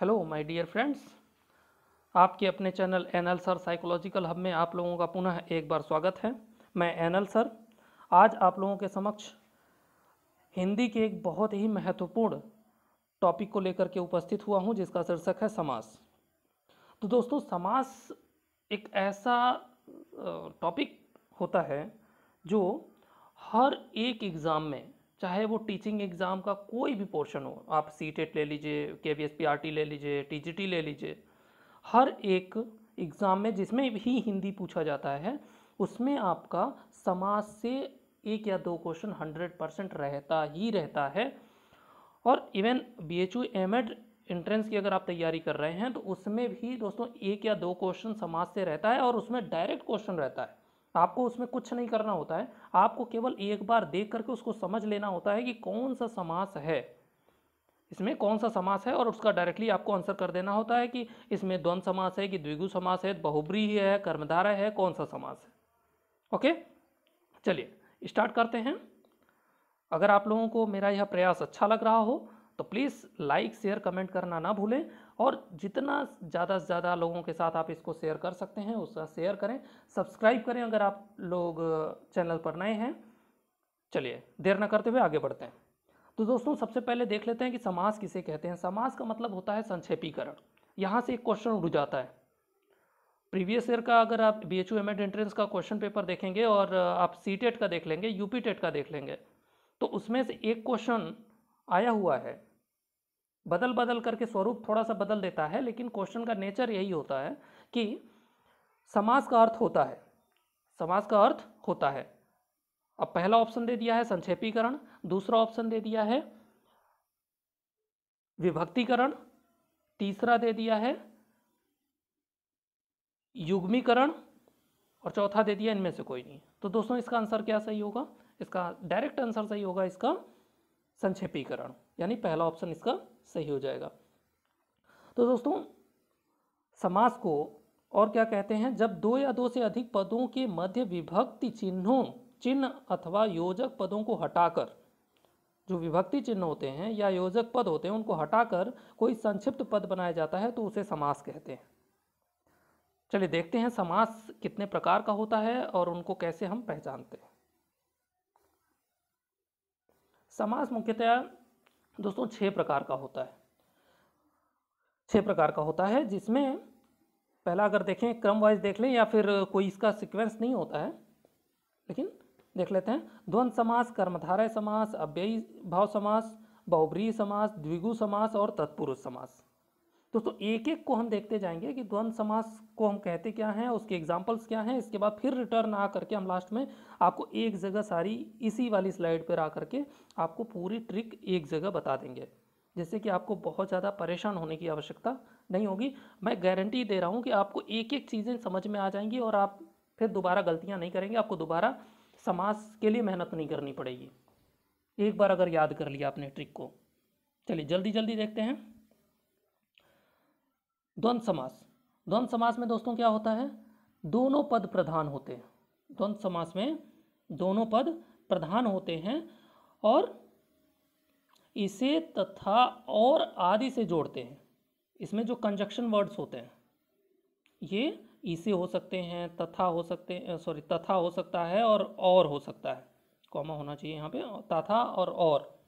Hello, my dear friends. आपके अपने channel NL sir psychological hub में आप लोगों का पुनः एक बार स्वागत है। मैं एनएल सर। आज आप लोगों के समक्ष हिंदी के एक बहुत ही महत्वपूर्ण टॉपिक को लेकर के उपस्थित हुआ हूँ, जिसका शीर्षक है समास। तो दोस्तों, समास एक ऐसा टॉपिक होता है जो हर एक एग्ज़ाम में चाहे वो टीचिंग एग्ज़ाम का कोई भी पोर्शन हो, आप सी टेट ले लीजिए K V S P R T ले लीजिए टी जी टी ले लीजिए, हर एक एग्ज़ाम में जिसमें भी हिंदी पूछा जाता है, उसमें आपका समाज से एक या दो क्वेश्चन हंड्रेड परसेंट रहता ही रहता है। और even B H U M Ed entrance की अगर आप तैयारी कर रहे हैं तो उसमें भी दोस्तों एक या दो क्वेश्चन समाज से रहता है और उसमें डायरेक्ट क्वेश्चन रहता है। आपको उसमें कुछ नहीं करना होता है। आपको केवल एक बार देख करके उसको समझ लेना होता है कि कौन सा समास है। इसमें कौन सा समास है और उसका डायरेक्टली आपको आंसर कर देना होता है कि इसमें द्वंद समास है कि द्विगु समास है, बहुब्री है, कर्मधारा है, कौन सा समास है। ओके चलिए स्टार्ट करते हैं। अगर आप लोगों को मेरा यह प्रयास अच्छा लग रहा हो तो प्लीज़ लाइक शेयर कमेंट करना ना भूलें। और जितना ज़्यादा से ज़्यादा लोगों के साथ आप इसको शेयर कर सकते हैं, उसका शेयर करें। सब्सक्राइब करें अगर आप लोग चैनल पर नए हैं। चलिए, देर ना करते हुए आगे बढ़ते हैं। तो दोस्तों, सबसे पहले देख लेते हैं कि समाज किसे कहते हैं। समाज का मतलब होता है संक्षेपीकरण। यहाँ से एक क्वेश्चन उड़ जाता है। प्रीवियस ईयर का अगर आप बी एच एंट्रेंस का क्वेश्चन पेपर देखेंगे और आप सी टेट का देख लेंगे यूपी टेट का देख लेंगे तो उसमें से एक क्वेश्चन आया हुआ है। बदल बदल करके स्वरूप थोड़ा सा बदल देता है, लेकिन क्वेश्चन का नेचर यही होता है कि समास का अर्थ होता है। समास का अर्थ होता है। अब पहला ऑप्शन दे दिया है संक्षेपीकरण, दूसरा ऑप्शन दे दिया है विभक्तिकरण, तीसरा दे दिया है युग्मीकरण और चौथा दे दिया इनमें से कोई नहीं। तो दोस्तों, इसका आंसर क्या सही होगा? इसका डायरेक्ट आंसर सही होगा इसका संक्षेपीकरण, यानी पहला ऑप्शन इसका सही हो जाएगा। तो दोस्तों, समास को और क्या कहते हैं? जब दो या दो से अधिक पदों के मध्य विभक्ति चिन्हों, चिन्ह अथवा योजक पदों को हटाकर, जो विभक्ति चिन्ह होते हैं या योजक पद होते हैं, उनको हटाकर कोई संक्षिप्त पद बनाया जाता है तो उसे समास कहते हैं। चलिए देखते हैं समास कितने प्रकार का होता है और उनको कैसे हम पहचानते हैं। समास मुख्यतः दोस्तों छः प्रकार का होता है। छः प्रकार का होता है जिसमें पहला अगर देखें क्रम वाइज देख लें या फिर कोई इसका सीक्वेंस नहीं होता है, लेकिन देख लेते हैं, द्वंद समास, कर्मधारय समास, अव्ययी भाव समास बहुब्रीय समास, द्विगु समास और तत्पुरुष समास। दोस्तों एक एक को हम देखते जाएँगे कि द्वंद समास को हम कहते क्या हैं, उसके एग्जाम्पल्स क्या हैं, इसके बाद फिर रिटर्न आ करके हम लास्ट में आपको एक जगह सारी इसी वाली स्लाइड पर आ करके आपको पूरी ट्रिक एक जगह बता देंगे। जिससे कि आपको बहुत ज़्यादा परेशान होने की आवश्यकता नहीं होगी। मैं गारंटी दे रहा हूँ कि आपको एक एक चीज़ें समझ में आ जाएँगी और आप फिर दोबारा गलतियाँ नहीं करेंगे, आपको दोबारा समास के लिए मेहनत नहीं करनी पड़ेगी। एक बार अगर याद कर लिया आपने ट्रिक को। चलिए जल्दी जल्दी देखते हैं। द्वंद समास। द्वंद समास में दोस्तों क्या होता है? दोनों पद प्रधान होते हैं। द्वंद समास में दोनों पद प्रधान होते हैं और इसे तथा और आदि से जोड़ते हैं। इसमें जो कंजक्शन वर्ड्स होते हैं, ये इसे हो सकते हैं, तथा हो सकते हैं सॉरी तथा हो सकता है और और हो सकता है। कॉमा होना चाहिए यहाँ पे, तथा और और।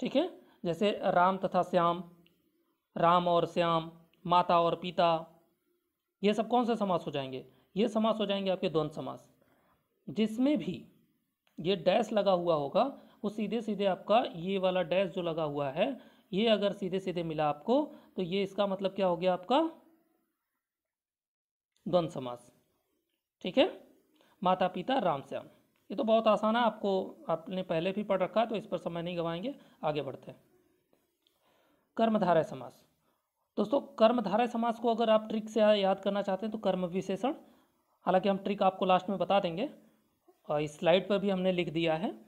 ठीक है? जैसे राम तथा श्याम, राम और श्याम माता और पिता, ये सब कौन से समास हो जाएँगे? ये समास हो जाएँगे आपके द्वंद समास। जिसमें भी ये डैश लगा हुआ होगा, वो सीधे सीधे आपका ये वाला डैश जो लगा हुआ है, ये अगर सीधे सीधे मिला आपको तो ये इसका मतलब क्या हो गया आपका? द्वंद समास। ठीक है? माता, पिता, राम, श्याम। ये तो बहुत आसान है, आपको, आपने पहले भी पढ़ रखा है तो इस पर समय नहीं गवाएँगे, आगे बढ़ते हैं। कर्मधारय समास। दोस्तों, कर्मधारय समास को अगर आप ट्रिक से याद करना चाहते हैं तो कर्म विशेषण, हालाँकि हम ट्रिक आपको लास्ट में बता देंगे, और इस स्लाइड पर भी हमने लिख दिया है।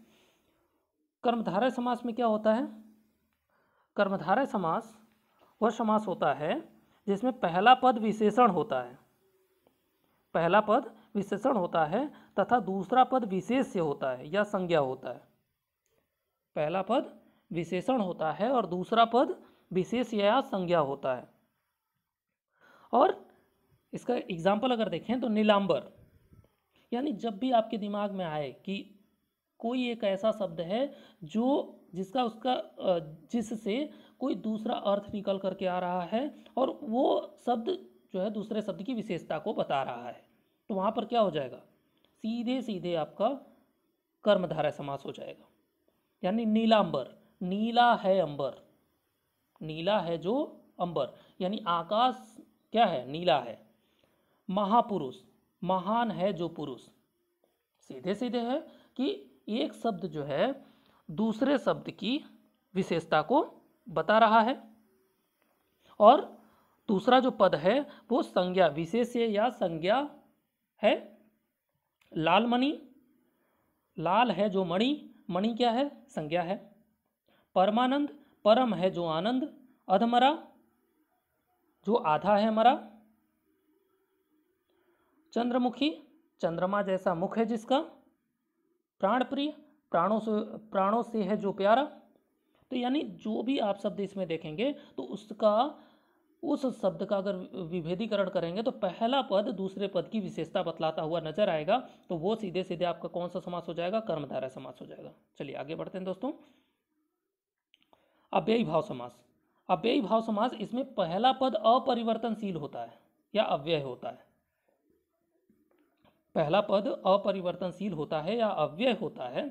कर्मधारय समास में क्या होता है? कर्मधारय समास, वह समास होता है, जिसमें पहला पद विशेषण होता है। पहला पद विशेषण होता है, तथा दूसरा पद विशेष से होता है, या संज्ञा होता है। पहला पद विशेषण होता है, और दूसरा पद विशेष या संज्ञा होता है। और इसका एग्ज़ाम्पल अगर देखें तो नीलांबर, यानी जब भी आपके दिमाग में आए कि कोई एक ऐसा शब्द है जो जिसका उसका जिससे कोई दूसरा अर्थ निकल करके आ रहा है और वो शब्द जो है दूसरे शब्द की विशेषता को बता रहा है तो वहाँ पर क्या हो जाएगा? सीधे सीधे आपका कर्मधारय समास हो जाएगा। यानी नीलांबर, नीला है अंबर। नीला है जो अंबर, यानी आकाश क्या है? नीला है। महापुरुष, महान है जो पुरुष। सीधे सीधे है कि एक शब्द जो है, दूसरे शब्द की विशेषता को बता रहा है। और दूसरा जो पद है, वो संज्ञा विशेष या संज्ञा है? लाल मणि लाल है जो मणि मणि क्या है? संज्ञा है। परमानंद परम है जो आनंद अधमरा जो आधा है मरा। चंद्रमुखी, चंद्रमा जैसा मुख है जिसका। प्राण प्रिय प्राणों से प्राणों से है जो प्यारा। तो यानी जो भी आप शब्द इसमें देखेंगे तो उसका, उस शब्द का अगर विभेदीकरण करेंगे तो पहला पद दूसरे पद की विशेषता बतलाता हुआ नज़र आएगा। तो वो सीधे सीधे आपका कौन सा समास हो जाएगा? कर्मधारा समास हो जाएगा। चलिए आगे बढ़ते हैं दोस्तों। अव्ययी भाव समास। अव्ययी भाव समास इसमें पहला पद अपरिवर्तनशील होता है या अव्यय होता है। पहला पद अपरिवर्तनशील होता है या अव्यय होता है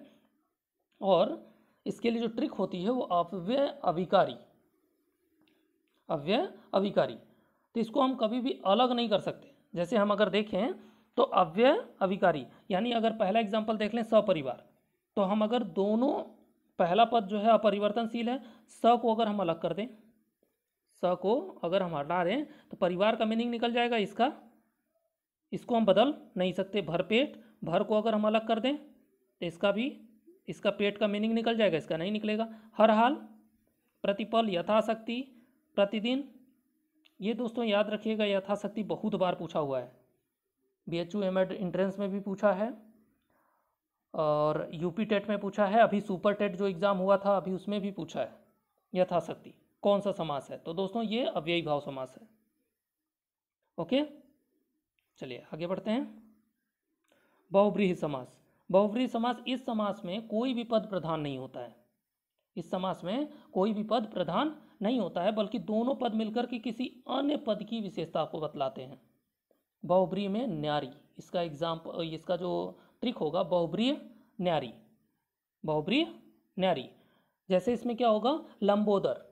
और इसके लिए जो ट्रिक होती है वो अव्यय अविकारी। अव्यय अविकारी। तो इसको हम कभी भी अलग नहीं कर सकते। जैसे हम अगर देखें तो अव्यय अविकारी, यानी अगर पहला एग्ज़ाम्पल देख लें, सपरिवार। तो हम अगर दोनों पहला पद जो है अपरिवर्तनशील है। स को अगर हम अलग कर दें, स को अगर हम हटा दें तो परिवार का मीनिंग निकल जाएगा इसका। इसको हम बदल नहीं सकते। भरपेट भर को अगर हम अलग कर दें तो इसका भी, इसका पेट का मीनिंग निकल जाएगा, इसका नहीं निकलेगा। हर हाल, प्रतिपल यथाशक्ति, प्रतिदिन, ये दोस्तों याद रखिएगा, यथाशक्ति बहुत बार पूछा हुआ है। B H U M Ed entrance में भी पूछा है। और यूपी टेट में पूछा है, अभी सुपर टेट जो एग्ज़ाम हुआ था, अभी उसमें भी पूछा है, यथाशक्ति, कौन सा समास है? तो दोस्तों, ये अव्ययी भाव समास है। ओके? चलिए, आगे बढ़ते हैं। बहुव्रीहि समास। बहुव्रीहि समास इस समास में कोई भी पद प्रधान नहीं होता है। इस समास में कोई भी पद प्रधान नहीं होता है, बल्कि दोनों पद मिलकर के किसी अन्य पद की विशेषता को बतलाते हैं। बहुब्री में न्यारी, इसका एग्ज़ाम, इसका जो ट्रिक होगा बहुब्रीय न्यारी। बहुब्रीय न्यारी। जैसे इसमें क्या होगा? लंबोदर।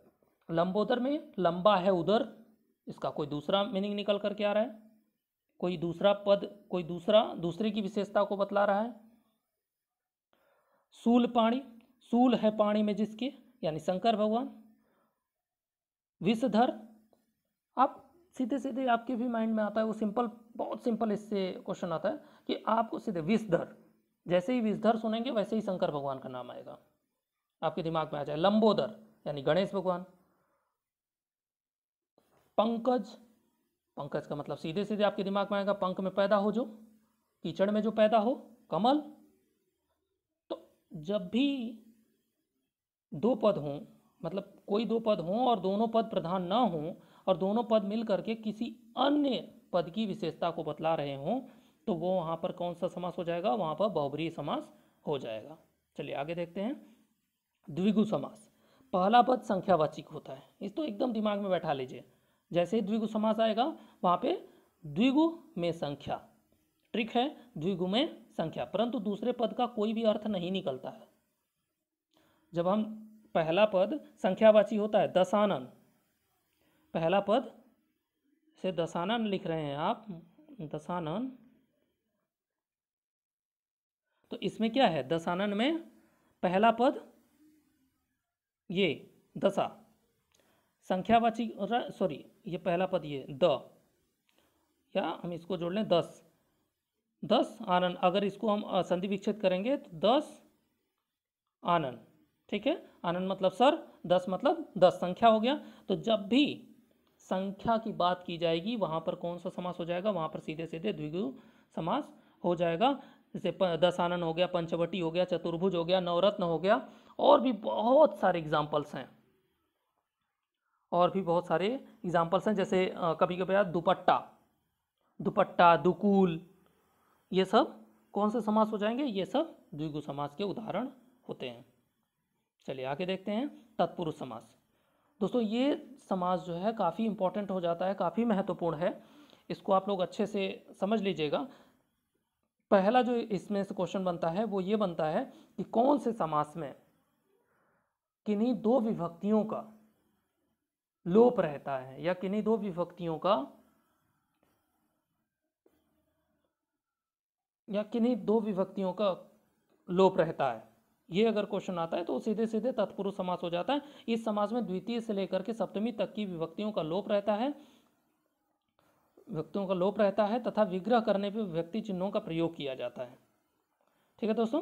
लंबोदर में लंबा है उधर, इसका कोई दूसरा मीनिंग निकल करके आ रहा है। कोई दूसरा पद, कोई दूसरा, दूसरे की विशेषता को बतला रहा है। सूल पाणी। सूल है पाणी में जिसके, यानी शंकर भगवान। विषधर। आप सीधे सीधे आपके भी माइंड में आता है, वो सिंपल बहुत सिंपल इससे क्वेश्चन आता है। कि आपको सीधे विषधर, जैसे ही विषधर सुनेंगे, वैसे ही शंकर भगवान का नाम आएगा। आपके दिमाग में आ जाए लंबोदर, यानी गणेश भगवान। पंकज पंकज का मतलब सीधे सीधे आपके दिमाग में आएगा, पंख में पैदा हो जो, कीचड़ में जो पैदा हो, कमल। तो जब भी दो पद हों मतलब कोई दो पद हों और दोनों पद प्रधान ना हों, और दोनों पद मिल करके किसी अन्य पद की विशेषता को बतला रहे हों तो वो वहाँ पर कौन सा समास हो जाएगा? वहाँ पर बहुबरी समास हो जाएगा। चलिए आगे देखते हैं। द्विगु समास। पहला पद संख्यावाचिक होता है। इस तो एकदम दिमाग में बैठा लीजिए। जैसे ही द्विगु समास आएगा, वहाँ पे द्विगु में संख्या। ट्रिक है, द्विगु में संख्या। परंतु दूसरे पद का कोई भी अर्थ नहीं निकलता है। जब हम पहला पद संख्यावाची होता है, दशानन। पहला पद से दशानन लिख रहे हैं आप। दशानन तो इसमें क्या है? दशानन में पहला पद ये, दशा। संख्यावाची सॉरी ये पहला पद ये, द। या हम इसको जोड़ लें, दस। दस आनंद अगर इसको हम संधि विच्छेद करेंगे तो दस आनंद ठीक है? आनंद मतलब सर, दस मतलब दस, संख्या हो गया। तो जब भी संख्या की बात की जाएगी, वहाँ पर कौन सा समास हो जाएगा? वहाँ पर सीधे सीधे द्विगु समास हो जाएगा। जैसे दस आनंद हो गया, पंचवटी हो गया, चतुर्भुज हो गया, नवरत्न हो गया, और भी बहुत सारे एग्जाम्पल्स हैं। और भी बहुत सारे एग्जाम्पल्स हैं, जैसे कभी कभी दुपट्टा दुपट्टा, दुकूल, ये सब कौन से समास हो जाएँगे? ये सब द्विगु समास के उदाहरण होते हैं। चलिए आगे देखते हैं, तत्पुरुष समास। दोस्तों, ये समास जो है, काफ़ी इंपॉर्टेंट हो जाता है, काफ़ी महत्वपूर्ण है। इसको आप लोग अच्छे से समझ लीजिएगा। पहला जो इसमें से क्वेश्चन बनता है, वो ये बनता है कि कौन से समास में किन्हीं दो विभक्तियों का लोप रहता है या किन्हीं दो विभक्तियों का या किन्हीं दो विभक्तियों का लोप रहता है। ये अगर क्वेश्चन आता है तो सीधे सीधे तत्पुरुष समास हो जाता है। इस समास में द्वितीय से लेकर के सप्तमी तक की विभक्तियों का लोप रहता है। विभक्तियों का लोप रहता है तथा विग्रह करने पर व्यक्ति चिन्हों का प्रयोग किया जाता है। ठीक है दोस्तों?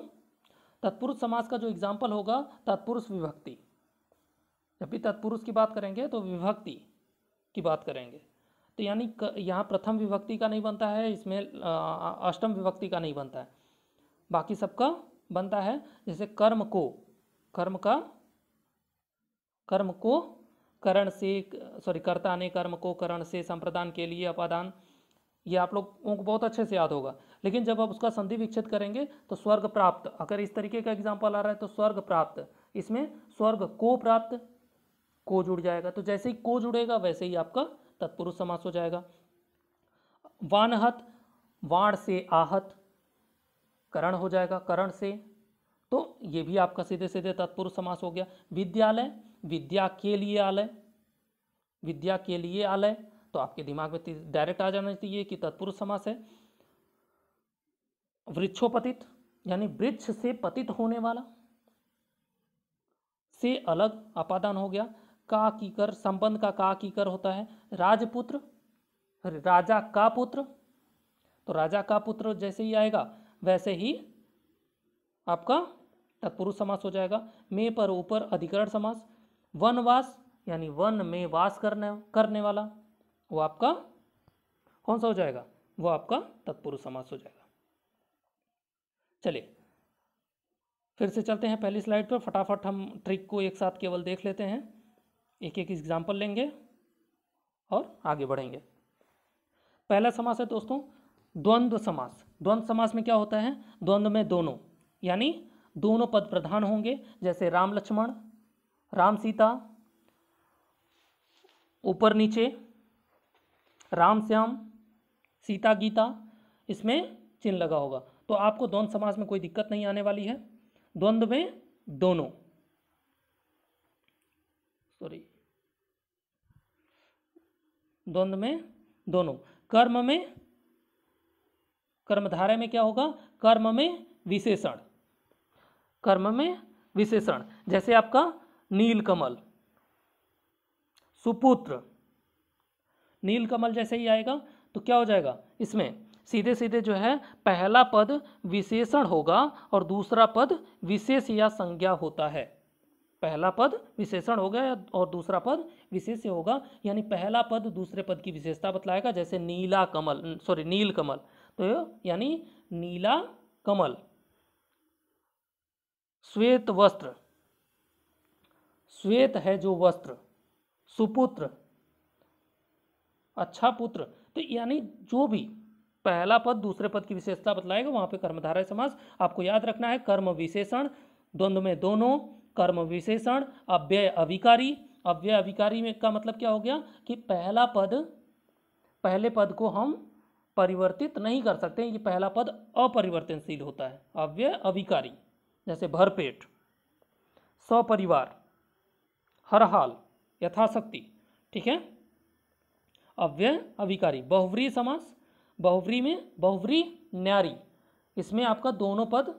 तत्पुरुष समास का जो एग्ज़ाम्पल होगा, तत्पुरुष विभक्ति। जब भी तत्पुरुष की बात करेंगे तो विभक्ति की बात करेंगे। तो यानी यहाँ प्रथम विभक्ति का नहीं बनता है, इसमें अष्टम विभक्ति का नहीं बनता है। बाकी सबका बनता है, जैसे कर्म को, कर्म का, कर्म को करण से, सॉरी, कर्ता ने कर्म को करण से संप्रदान के लिए अपादान, ये आप लोगों को बहुत अच्छे से याद होगा। लेकिन जब आप उसका संधि विच्छेद करेंगे तो स्वर्ग प्राप्त, अगर इस तरीके का एग्ज़ाम्पल आ रहा है तो स्वर्ग प्राप्त, इसमें स्वर्ग को प्राप्त, को जुड़ जाएगा। तो जैसे ही को जुड़ेगा, वैसे ही आपका तत्पुरुष समास हो जाएगा। वानहत, वाण से आहत, करण हो जाएगा, करण से तो ये भी आपका सीधे सीधे तत्पुरुष समास हो गया। विद्यालय विद्या के लिए आलय, विद्या के लिए आलय तो आपके दिमाग में डायरेक्ट आ जाना चाहिए कि तत्पुरुष समास है। वृक्षोपतित, यानी वृक्ष से पतित होने वाला, से अलग अपादान हो गया। का की कर, संबंध का का की कर होता है। राजपुत्र, राजा का पुत्र तो राजा का पुत्र जैसे ही आएगा, वैसे ही आपका तत्पुरुष समास हो जाएगा। मे पर ऊपर अधिकरण समास वनवास, यानी वन में वास करने करने वाला, वो आपका कौन सा हो जाएगा? वो आपका तत्पुरुष समास हो जाएगा। चलिए, फिर से चलते हैं पहली स्लाइड पर। फटाफट हम ट्रिक को एक साथ केवल देख लेते हैं। एक एक एग्ज़ाम्पल लेंगे और आगे बढ़ेंगे। पहला समास है दोस्तों, द्वंद्व समास। द्वंद्व समास में क्या होता है? द्वंद्व में दोनों, यानी दोनों पद प्रधान होंगे, जैसे राम लक्ष्मण राम सीता, ऊपर नीचे, राम श्याम, सीता गीता, इसमें चिन्ह लगा होगा। तो आपको द्वंद्व समास में कोई दिक्कत नहीं आने वाली है। द्वंद्व में दोनों। सॉरी द्वंद्व में दोनों। कर्म में कर्मधारा में क्या होगा? कर्म में विशेषण। कर्म में विशेषण। जैसे आपका नीलकमल। सुपुत्र। नीलकमल जैसे ही आएगा तो क्या हो जाएगा? इसमें सीधे सीधे जो है, पहला पद विशेषण होगा और दूसरा पद विशेष या संज्ञा होता है। पहला पद विशेषण हो गया और दूसरा पद विशेष होगा। यानी पहला पद दूसरे पद की विशेषता बतलाएगा, जैसे नीला कमल सॉरी नील कमल तो यानी नीला कमल श्वेत वस्त्र। श्वेत है जो वस्त्र, सुपुत्र अच्छा पुत्र। तो यानी जो भी पहला पद दूसरे पद की विशेषता बतलाएगा, वहाँ पे कर्मधारय समास, आपको याद रखना है, कर्म विशेषण, द्वंद्व में दोनों, कर्म विशेषण, अव्यय अविकारी। अव्यय अविकारी में का मतलब क्या हो गया कि पहला पद, पहले पद को हम परिवर्तित नहीं कर सकते ये पहला पद अपरिवर्तनशील होता है। अव्यय अविकारी, जैसे भरपेट, सपरिवार। हर हाल यथाशक्ति, ठीक है? अव्यय अविकारी बहुवरी समास बहुवरी में बहुवरी न्यारी, इसमें आपका दोनों पद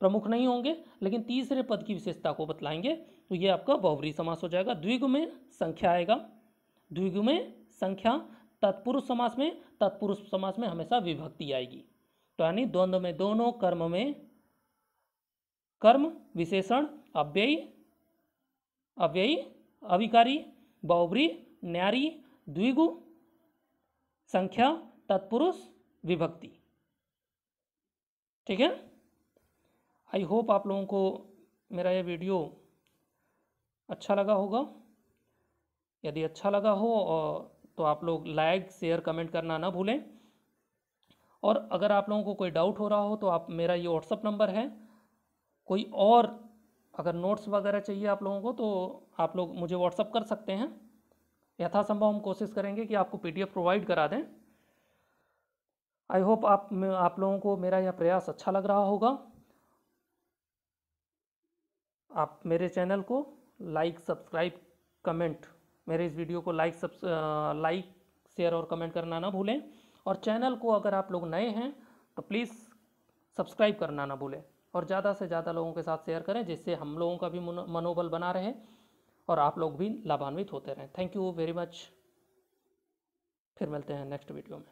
प्रमुख नहीं होंगे, लेकिन तीसरे पद की विशेषता को बतलाएँगे तो ये आपका बहुवरी समास हो जाएगा। द्विगु में संख्या आएगा, द्विगु में संख्या, तत्पुरुष समास में, तत्पुरुष समास में हमेशा विभक्ति आएगी। तो यानी द्वंद्व में दोनों, कर्म में कर्म, विशेषण, अव्ययी अव्ययी, अविकारी बहुब्री न्यारी, द्विगु, संख्या, तत्पुरुष, विभक्ति। ठीक है? आई होप आप लोगों को मेरा यह वीडियो अच्छा लगा होगा। यदि अच्छा लगा हो तो आप लोग लाइक शेयर कमेंट करना ना भूलें। और अगर आप लोगों को कोई डाउट हो रहा हो तो आप मेरा ये व्हाट्सअप नंबर है। कोई और अगर नोट्स वगैरह चाहिए आप लोगों को तो आप लोग मुझे व्हाट्सअप कर सकते हैं। यथासंभव हम कोशिश करेंगे कि आपको पीडीएफ प्रोवाइड करा दें। आई होप आप आप लोगों को मेरा यह प्रयास अच्छा लग रहा होगा। आप मेरे चैनल को लाइक सब्सक्राइब कमेंट मेरे इस वीडियो को लाइक सब लाइक शेयर और कमेंट करना ना भूलें। और चैनल को अगर आप लोग नए हैं तो प्लीज़ सब्सक्राइब करना ना भूलें। और ज़्यादा से ज़्यादा लोगों के साथ शेयर करें, जिससे हम लोगों का भी मनोबल बना रहे और आप लोग भी लाभान्वित होते रहें। थैंक यू वेरी मच फिर मिलते हैं नेक्स्ट वीडियो में।